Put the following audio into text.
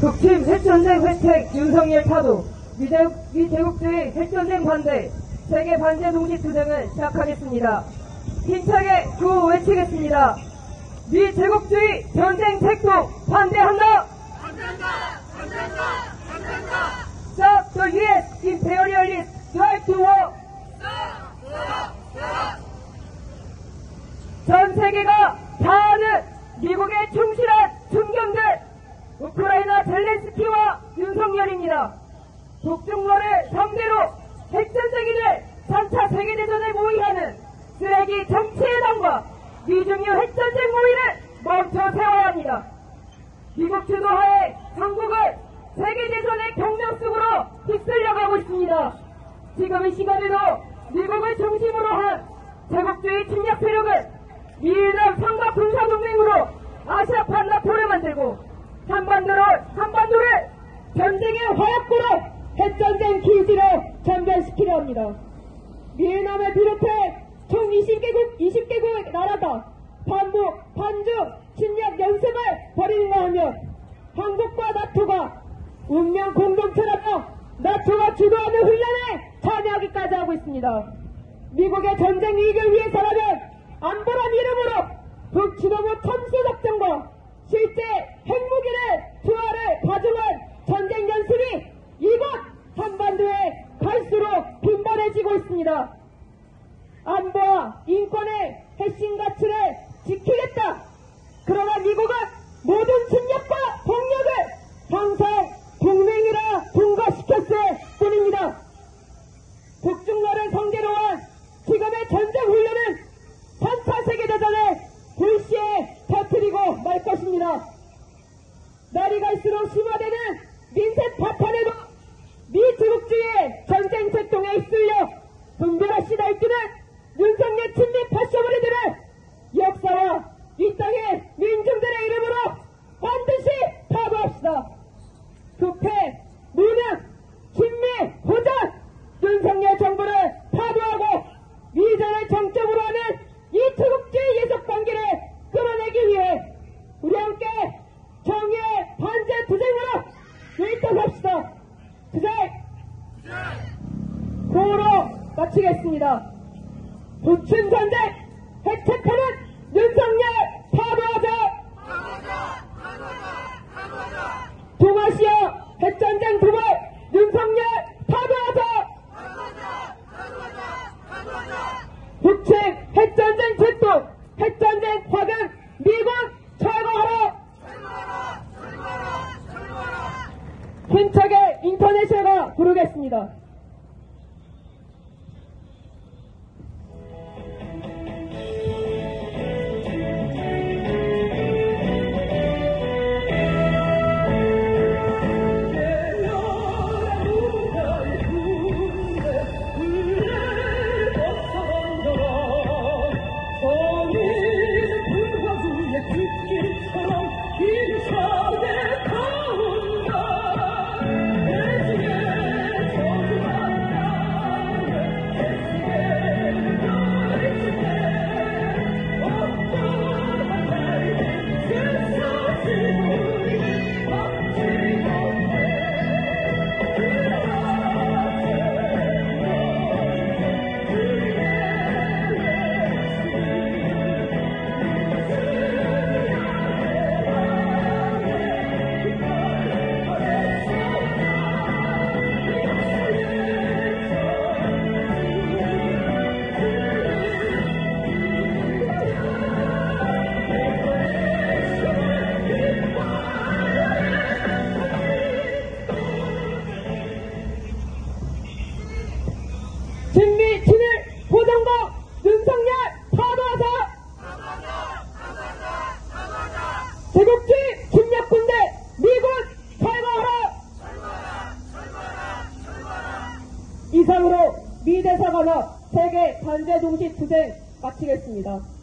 북침 핵전쟁 회택 윤석열 타도 미제, 미제국주의 핵전쟁 반대 세계 반제 동지 투쟁을 시작하겠습니다. 힘차게 구호 외치겠습니다. 미제국주의 전쟁 택도 반대한다! 반대한다! 반대한다! 반대한다! Stop the US imperialist drive to war! 전 세계가 다 아는 미국의 충실한 중경들 우크라이나 젤렌스키와 윤석열입니다. 북중러를 상대로 핵전쟁인을 3차 세계대전에 모의하는 쓰레기 정치회담과 미중유 핵전쟁 모의를 멈춰 세워야 합니다. 미국 주도하에 한국은 세계대전의 경력 속으로 휩쓸려 가고 있습니다. 지금 이 시간에도 미국을 중심으로 한 제국주의 침략 세력은 미일남 삼각 군사동맹으로 아시아 판나토를 만들고 전쟁의 화약고로 핵전쟁 기지로 전변시키려 합니다. 미일남을 비롯해 총 20개국, 20개국 나라가 반북, 반중, 침략 연습을 벌이는가 하면 한국과 나토가 운명 공동체라며 나토가 주도하는 훈련에 참여하기까지 하고 있습니다. 미국의 전쟁 이익을 위해서라면 안보란 이름으로 북 지도부 첨수작전과 실제 핵무기를 투하를 가중한 전쟁 연습이 이곳 한반도에 갈수록 빈번해지고 있습니다. 안보와 인권의 핵심 가치를 지키겠다. 그러나 미국은 모든 침략과 폭력을 항상 동맹이라 통과시켰을 뿐입니다. 북중러를 상대로 한 지금의 전쟁 훈련은 3차 세계대전에 불시에 터뜨리고 말 것입니다. 날이 갈수록 심화되는 민생 파탄에도 미제국주의의 전쟁 색동에 휩쓸려 분별없이 날뛰는 윤석열 친미 파쇼머리들을 역사와 이 땅의 민중들의 이름으로 반드시 파괴합시다. 부패, 무능, 친미, 호전, 윤석열 정부를 파괴하고 위전을 정점으로 하는 이 투국주의 예속 관계를 끌어내기 위해 우리 함께 정의의 반제 투쟁으로 일터합시다. 투쟁! 구호로 마치겠습니다. 부친 전쟁 획책하는 윤석열! 파괴하자! 동아시아 핵전쟁 도발 윤석열! 파괴하자! 북측 핵전쟁 출동 핵전쟁 파견 미군 철거하라! 철거하라! 철거하라! 철거하라! 힘차게 인터내셔널가 부르겠습니다. 이상으로 미 대사관업 세계 반제동시 투쟁 마치겠습니다.